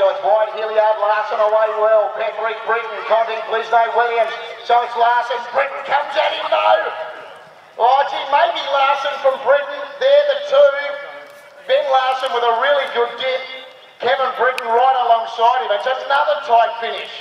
So it's White, Hilliard, Larson away well. Petrick, Britton, Conti, Blisno, Williams. So it's Larson. Britton comes at him though. Oh, gee, maybe Larson from Britton. They're the two. Ben Larson with a really good dip. Kevin Britton right alongside him. It's another tight finish.